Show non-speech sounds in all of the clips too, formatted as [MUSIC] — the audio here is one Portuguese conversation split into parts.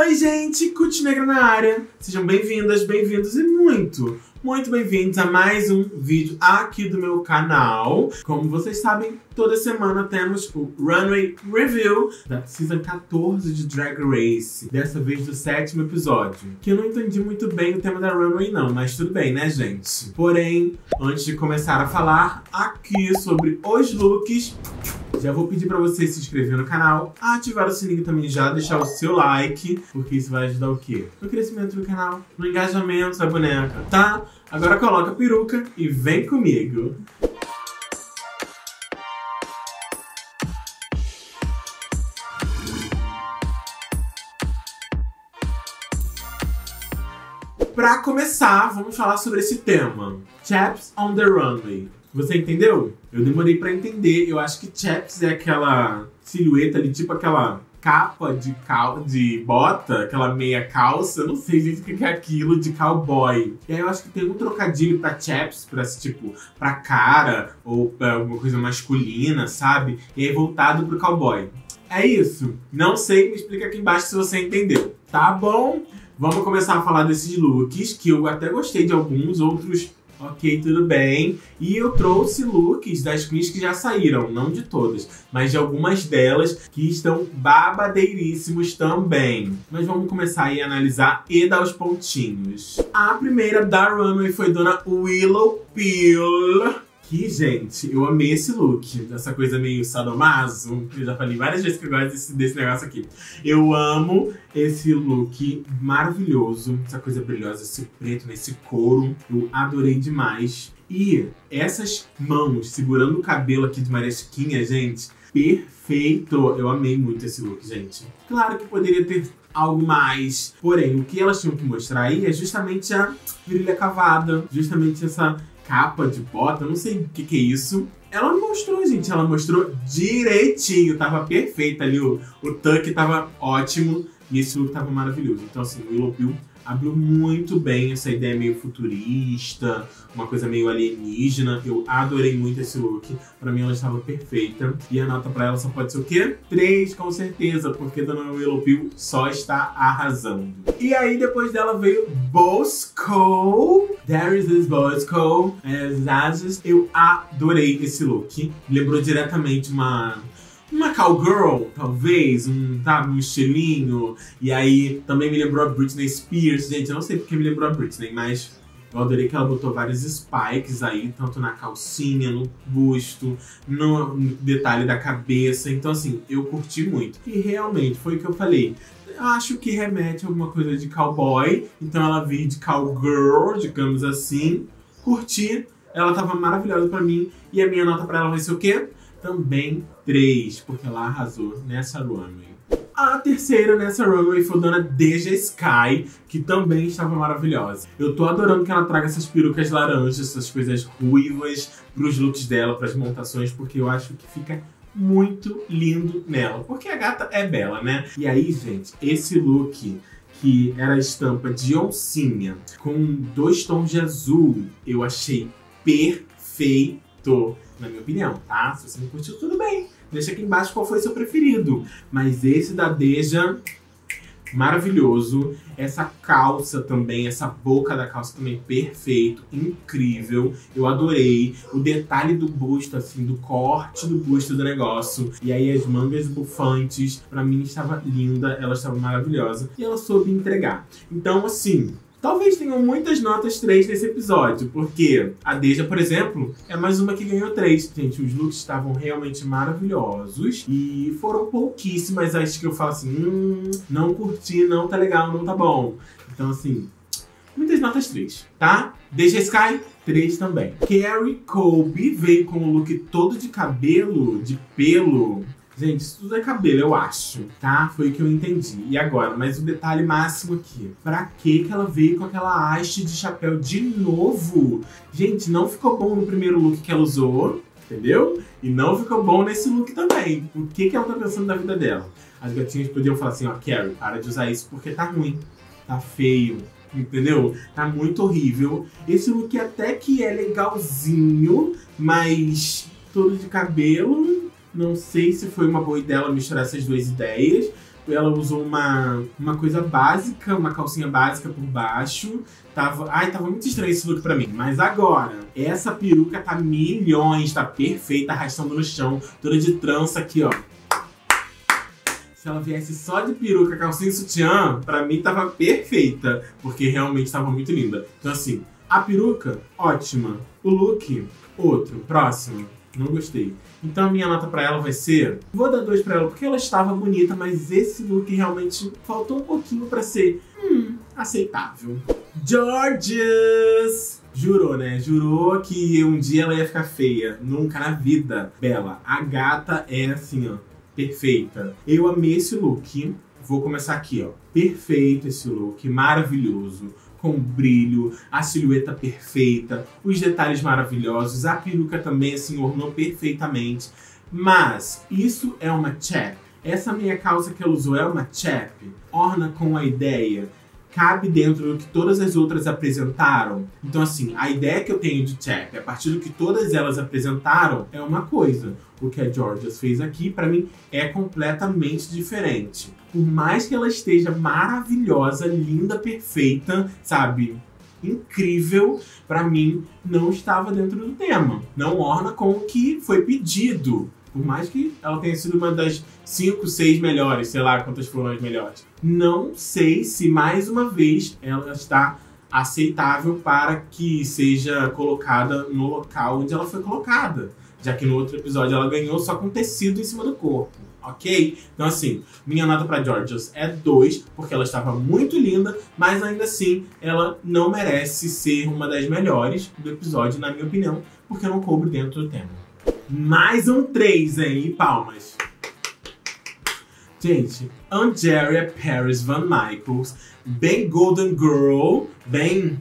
Oi, gente! Cut Negra na área! Sejam bem-vindas, bem-vindos e muito, muito bem-vindos a mais um vídeo aqui do meu canal. Como vocês sabem, toda semana temos o Runway Review da Season 14 de Drag Race. Dessa vez do sétimo episódio. Que eu não entendi muito bem o tema da Runway não, mas tudo bem, né, gente? Porém, antes de começar a falar aqui sobre os looks... Já vou pedir pra você se inscrever no canal, ativar o sininho também já, deixar o seu like, porque isso vai ajudar o quê? No crescimento do canal, no engajamento da boneca, tá? Agora coloca a peruca e vem comigo. Pra começar, vamos falar sobre esse tema. Chaps on the Runway. Você entendeu? Eu demorei pra entender. Eu acho que chaps é aquela silhueta ali, tipo aquela capa de, cal de bota, aquela meia calça, eu não sei gente o que é aquilo de cowboy. E aí eu acho que tem um trocadilho pra chaps, pra tipo, pra cara, ou pra alguma coisa masculina, sabe? E aí voltado pro cowboy. É isso. Não sei, me explica aqui embaixo se você entendeu. Tá bom? Vamos começar a falar desses looks, que eu até gostei de alguns, outros Ok, tudo bem. E eu trouxe looks das queens que já saíram, não de todas, mas de algumas delas que estão babadeiríssimos também. Mas vamos começar aí a analisar e dar os pontinhos. A primeira da runway foi Dona Willow Pill gente, eu amei esse look. Essa coisa meio sadomaso, eu já falei várias vezes que eu gosto desse, desse negócio aqui. Eu amo esse look maravilhoso, essa coisa brilhosa, esse preto nesse couro. Eu adorei demais. E essas mãos segurando o cabelo aqui de Maria Chiquinha, gente, perfeito. Eu amei muito esse look, gente. Claro que poderia ter algo mais. Porém, o que elas tinham que mostrar aí é justamente a virilha cavada, justamente essa capa de bota, não sei o que, que é isso. Ela mostrou, gente, ela mostrou direitinho, tava perfeita ali, o, o tuck tava ótimo e esse look tava maravilhoso. Então, assim, o Willow Pill abriu muito bem essa ideia meio futurista, uma coisa meio alienígena. Eu adorei muito esse look. Pra mim ela estava perfeita. E a nota pra ela só pode ser o quê? 3, com certeza, porque Dona Willow Pill só está arrasando. E aí depois dela veio Bosco. There is this Bosco. Eu adorei esse look. Lembrou diretamente uma uma cowgirl, talvez, um, tá, um estilinho. E aí também me lembrou a Britney Spears. Gente, eu não sei porque me lembrou a Britney, mas eu adorei que ela botou vários spikes aí, tanto na calcinha, no busto, no detalhe da cabeça. Então, assim, eu curti muito. E realmente, foi o que eu falei. Acho que remete a alguma coisa de cowboy. Então ela veio de cowgirl, digamos assim. Curti. Ela tava maravilhosa pra mim. E a minha nota pra ela vai ser o quê? Também 3, porque ela arrasou nessa runway. A terceira nessa runway foi a dona Deja Sky, que também estava maravilhosa. Eu tô adorando que ela traga essas perucas laranjas, essas coisas ruivas pros looks dela, pras montações, porque eu acho que fica muito lindo nela. Porque a gata é bela, né? E aí, gente, esse look que era a estampa de oncinha com dois tons de azul, eu achei perfeito na minha opinião, tá? Se você não curtiu, tudo bem. Deixa aqui embaixo qual foi seu preferido. Mas esse da Deja, maravilhoso. Essa calça também, essa boca da calça também perfeito, incrível. Eu adorei. O detalhe do busto, assim, do corte do busto do negócio. E aí as mangas bufantes, pra mim estava linda, ela estava maravilhosa. E ela soube entregar. Então, assim, Talvez tenham muitas notas 3 nesse episódio, porque a Deja, por exemplo, é mais uma que ganhou 3. Gente, os looks estavam realmente maravilhosos e foram pouquíssimas as que eu falo assim, hum, não curti, não tá legal, não tá bom. Então, assim, muitas notas 3, tá? Deja Sky, 3 também. Carrie Colby veio com o look todo de cabelo, de pelo, Gente, isso tudo é cabelo, eu acho, tá? Foi o que eu entendi. E agora, mas o detalhe máximo aqui. Pra que que ela veio com aquela haste de chapéu de novo? Gente, não ficou bom no primeiro look que ela usou, entendeu? E não ficou bom nesse look também. O que que ela tá pensando da vida dela? As gatinhas podiam falar assim, ó, Carrie, para de usar isso porque tá ruim, tá feio, entendeu? Tá muito horrível. Esse look até que é legalzinho, mas todo de cabelo não sei se foi uma boa ideia misturar essas duas ideias, ela usou uma, uma coisa básica, uma calcinha básica por baixo. Tava, ai, tava muito estranho esse look pra mim. Mas agora, essa peruca tá milhões, tá perfeita, arrastando no chão, toda de trança aqui, ó. Se ela viesse só de peruca, calcinha e sutiã, pra mim tava perfeita, porque realmente tava muito linda. Então assim, a peruca, ótima. O look, outro. Próximo. Não gostei. Então a minha nota pra ela vai ser... Vou dar dois pra ela porque ela estava bonita, mas esse look realmente faltou um pouquinho pra ser... Hum, aceitável. Georges! Jurou, né? Jurou que um dia ela ia ficar feia. Nunca na vida. Bela, a gata é assim, ó. Perfeita. Eu amei esse look. Vou começar aqui, ó. Perfeito esse look. Maravilhoso com brilho, a silhueta perfeita, os detalhes maravilhosos, a peruca também assim ornou perfeitamente. Mas isso é uma chap. Essa meia calça que ela usou é uma chap. Orna com a ideia cabe dentro do que todas as outras apresentaram. Então, assim, a ideia que eu tenho de Chap, a partir do que todas elas apresentaram, é uma coisa. O que a Georgia fez aqui, para mim, é completamente diferente. Por mais que ela esteja maravilhosa, linda, perfeita, sabe? Incrível, para mim, não estava dentro do tema. Não orna com o que foi pedido. Por mais que ela tenha sido uma das 5, 6 melhores, sei lá quantas foram as melhores. Não sei se mais uma vez ela está aceitável para que seja colocada no local onde ela foi colocada. Já que no outro episódio ela ganhou só com tecido em cima do corpo. Ok? Então, assim, minha nota para Georgios é 2, porque ela estava muito linda, mas ainda assim ela não merece ser uma das melhores do episódio, na minha opinião, porque não coube dentro do tema. Mais um 3, hein? Palmas. Gente, Angeria Paris Van Michaels, bem Golden Girl, bem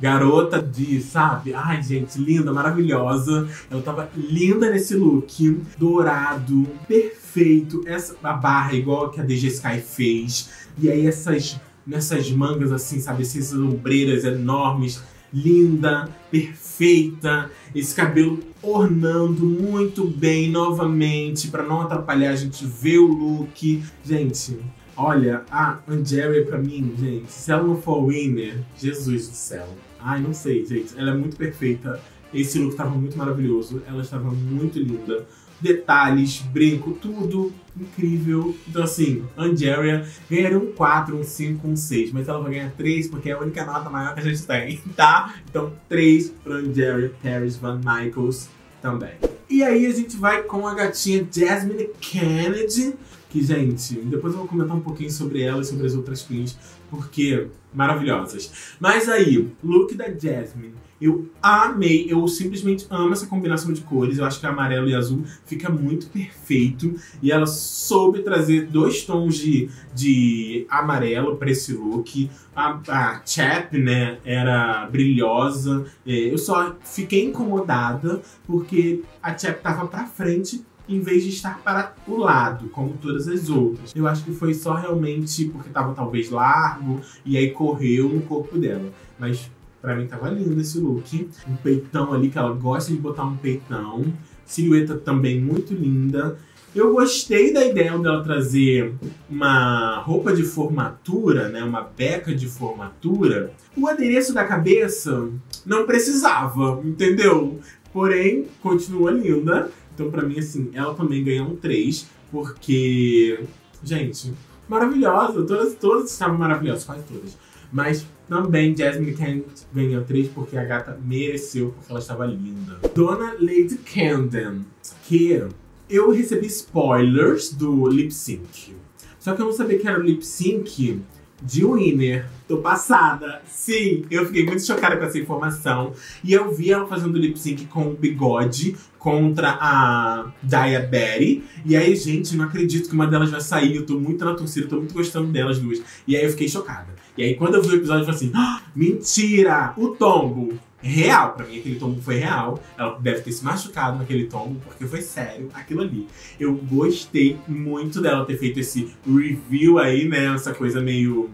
garota de, sabe? Ai, gente, linda, maravilhosa. Ela tava linda nesse look, dourado, perfeito. Essa a barra igual que a DG Sky fez. E aí essas nessas mangas assim, sabe, essas ombreiras enormes linda, perfeita, esse cabelo ornando muito bem novamente, para não atrapalhar a gente ver o look. Gente, olha, a Angeria pra mim, gente, se ela não for winner, Jesus do céu. Ai, não sei, gente, ela é muito perfeita. Esse look estava muito maravilhoso, ela estava muito linda detalhes, brinco, tudo incrível. Então, assim, Angeria ganharia um 4, um 5, um 6, mas ela vai ganhar 3 porque é a única nota maior que a gente tem, [LAUGHS] tá? Então, 3 para Angeria Paris Van Michaels também. E aí a gente vai com a gatinha Jasmine Kennedy, que, gente, depois eu vou comentar um pouquinho sobre ela e sobre as outras queens, porque maravilhosas. Mas aí, look da Jasmine. Eu amei, eu simplesmente amo essa combinação de cores. Eu acho que amarelo e azul fica muito perfeito. E ela soube trazer dois tons de, de amarelo para esse look. A, a Chap, né, era brilhosa. É, eu só fiquei incomodada porque a Chap tava pra frente em vez de estar para o lado, como todas as outras. Eu acho que foi só realmente porque estava talvez largo e aí correu no corpo dela. Mas para mim tava lindo esse look. Um peitão ali, que ela gosta de botar um peitão. Silhueta também muito linda. Eu gostei da ideia dela trazer uma roupa de formatura, né, uma beca de formatura. O adereço da cabeça não precisava, entendeu? Porém, continua linda. Então, para mim, assim, ela também ganhou um 3, porque, gente, maravilhosa. Todas, todas estavam maravilhosas, quase todas. Mas também Jasmine Kent ganhou 3 porque a gata mereceu, porque ela estava linda. Dona Lady Camden, que eu recebi spoilers do lip sync. Só que eu não sabia que era o lip sync de Winner. Tô passada. Sim, eu fiquei muito chocada com essa informação. E eu vi ela fazendo lip sync com o bigode contra a Daya Betty. E aí, gente, não acredito que uma delas vai sair. Eu tô muito na torcida, tô muito gostando delas duas. E aí eu fiquei chocada. E aí, quando eu vi o episódio, eu falei assim: ah, mentira! O tombo real. Pra mim, aquele tombo foi real. Ela deve ter se machucado naquele tombo, porque foi sério aquilo ali. Eu gostei muito dela ter feito esse review aí, né? Essa coisa meio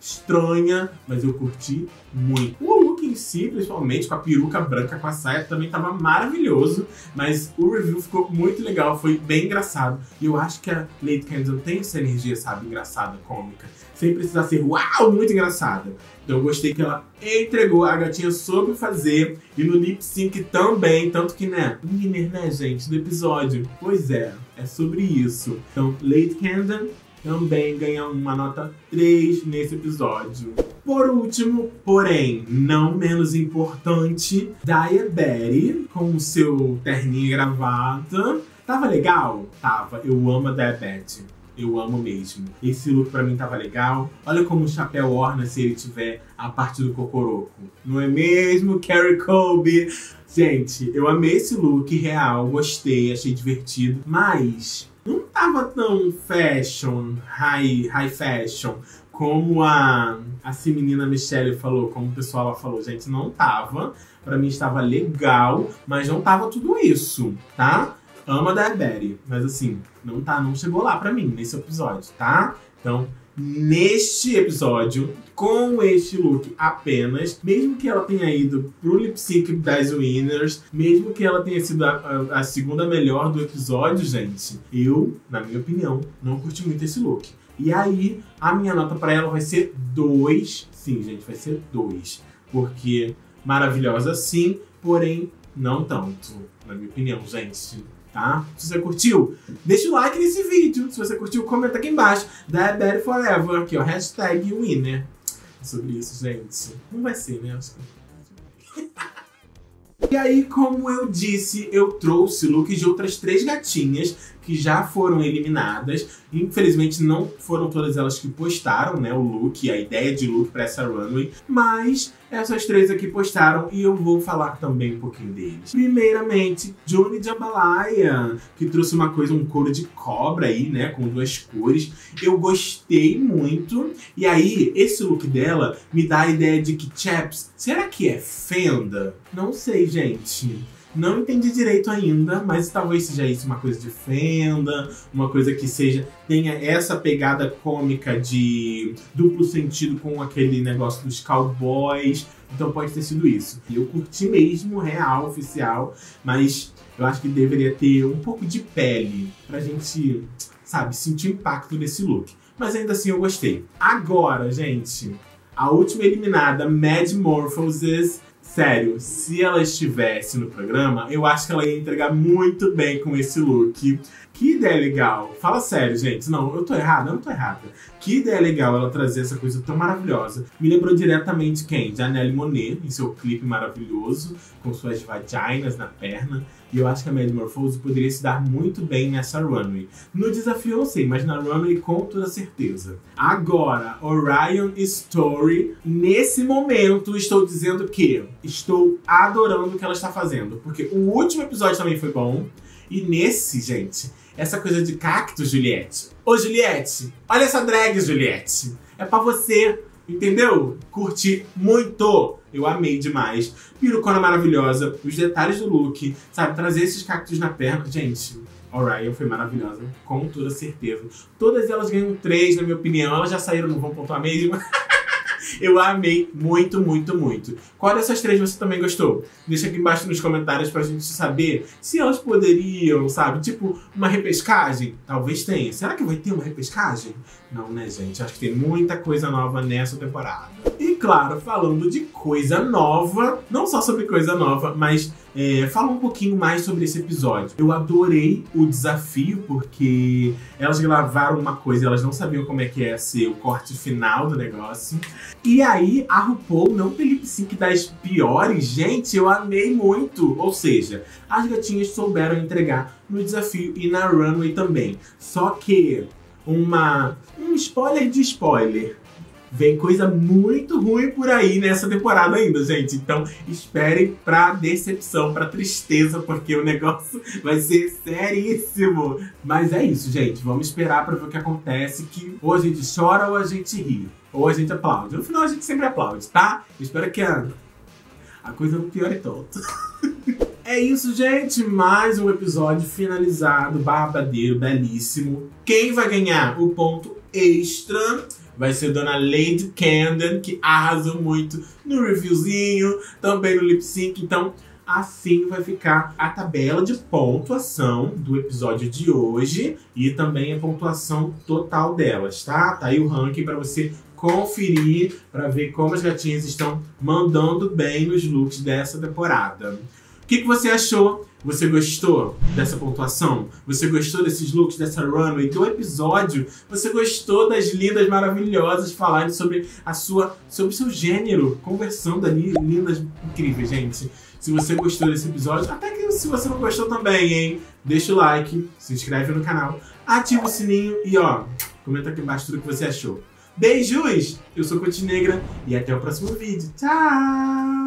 estranha, mas eu curti muito. Look si, principalmente, com a peruca branca, com a saia, também tava maravilhoso. Mas o review ficou muito legal, foi bem engraçado. E eu acho que a Lady Camden tem essa energia, sabe, engraçada, cômica. Sem precisar ser, uau, muito engraçada. Então eu gostei que ela entregou, a gatinha soube fazer. E no lip sync também, tanto que, né, winner, né, gente, do episódio. Pois é, é sobre isso. Então, Lady Camden também ganha uma nota 3 nesse episódio. Por último, porém não menos importante, Daya Betty com o seu terninho e gravata. Tava legal? Tava. Eu amo a Daya. Eu amo mesmo. Esse look pra mim tava legal. Olha como o chapéu orna se ele tiver a parte do cocoroco. Não é mesmo, Carrie Colby? Gente, eu amei esse look real, gostei, achei divertido. Mas não tava tão fashion, high, high fashion, como a, a menina Michelle falou, como o pessoal lá falou. Gente, não tava. Pra mim estava legal, mas não tava tudo isso, tá? Ama da Betty, mas assim, não tá, não chegou lá pra mim nesse episódio, tá? Então, neste episódio, com este look apenas, mesmo que ela tenha ido pro lip sync das winners, mesmo que ela tenha sido a, a, a, segunda melhor do episódio, gente, eu, na minha opinião, não curti muito esse look. E aí, a minha nota para ela vai ser 2. Sim, gente, vai ser 2. Porque maravilhosa sim, porém não tanto, na minha opinião, gente tá? Se você curtiu, deixa o like nesse vídeo. Se você curtiu, comenta aqui embaixo. Da Better Forever, aqui ó, hashtag winner. Sobre isso, gente. Não vai ser, né? [LAUGHS] E aí, como eu disse, eu trouxe looks de outras três gatinhas que já foram eliminadas. Infelizmente, não foram todas elas que postaram, né, o look, a ideia de look para essa runway, mas essas três aqui postaram e eu vou falar também um pouquinho deles. Primeiramente, Johnny Jambalaya, que trouxe uma coisa, um couro de cobra aí, né, com duas cores. Eu gostei muito. E aí, esse look dela me dá a ideia de que, chaps, será que é fenda? Não sei, gente. Não entendi direito ainda, mas talvez seja isso uma coisa de fenda, uma coisa que seja tenha essa pegada cômica de duplo sentido com aquele negócio dos cowboys. Então pode ter sido isso. Eu curti mesmo, real, oficial, mas eu acho que deveria ter um pouco de pele pra gente, sabe, sentir o impacto desse look. Mas ainda assim eu gostei. Agora, gente, a última eliminada, Mad Morphoses, Sério, se ela estivesse no programa, eu acho que ela ia entregar muito bem com esse look. Que ideia legal. Fala sério, gente. Não, eu tô errada? Eu não tô errada. Que ideia legal ela trazer essa coisa tão maravilhosa. Me lembrou diretamente quem? Janelle Monet, em seu clipe maravilhoso, com suas vaginas na perna. E eu acho que a Metamorphose poderia se dar muito bem nessa runway. No desafio eu sei, mas na runway com toda certeza. Agora, Orion Story. Nesse momento, estou dizendo que estou adorando o que ela está fazendo. Porque o último episódio também foi bom. E nesse, gente, essa coisa de cacto, Juliette. Ô, Juliette, olha essa drag, Juliette. É pra você, entendeu? Curtir muito. Eu amei demais. Pirucona maravilhosa, os detalhes do look, sabe? Trazer esses cactos na perna. Gente, Orion foi maravilhosa, com toda certeza. Todas elas ganham três, na minha opinião. Elas já saíram, não vão pontuar mesmo. [LAUGHS] Eu amei muito, muito, muito. Qual dessas três você também gostou? Deixa aqui embaixo nos comentários pra gente saber se elas poderiam, sabe? Tipo, uma repescagem? Talvez tenha. Será que vai ter uma repescagem? Não, né, gente? Acho que tem muita coisa nova nessa temporada. E claro, falando de coisa nova, não só sobre coisa nova, mas é, fala um pouquinho mais sobre esse episódio. Eu adorei o desafio, porque elas gravaram uma coisa, elas não sabiam como é que ia ser o corte final do negócio. E aí, a RuPaul não lip sync das piores, gente, eu amei muito. Ou seja, as gatinhas souberam entregar no desafio e na runway também. Só que uma um spoiler de spoiler. Vem coisa muito ruim por aí nessa temporada ainda, gente. Então esperem pra decepção, pra tristeza, porque o negócio vai ser seríssimo. Mas é isso, gente. Vamos esperar pra ver o que acontece. Que ou a gente chora ou a gente ri. Ou a gente aplaude. No final a gente sempre aplaude, tá? espero que a, a coisa não piore tanto. [LAUGHS] É isso, gente. Mais um episódio finalizado, babadeiro, belíssimo. Quem vai ganhar o ponto extra vai ser Dona Lady Camden, que arrasou muito no reviewzinho, também no lip sync. Então, assim vai ficar a tabela de pontuação do episódio de hoje e também a pontuação total delas, tá? Tá aí o ranking para você conferir para ver como as gatinhas estão mandando bem nos looks dessa temporada. O que, que você achou? Você gostou dessa pontuação? Você gostou desses looks, dessa runway, do episódio? Você gostou das lindas maravilhosas falarem sobre a sua, sobre o seu gênero, conversando ali, lindas, incríveis, gente. Se você gostou desse episódio, até que se você não gostou também, hein? Deixa o like, se inscreve no canal, ativa o sininho e ó, comenta aqui embaixo tudo que você achou. Beijos! Eu sou Cote Negra e até o próximo vídeo. Tchau!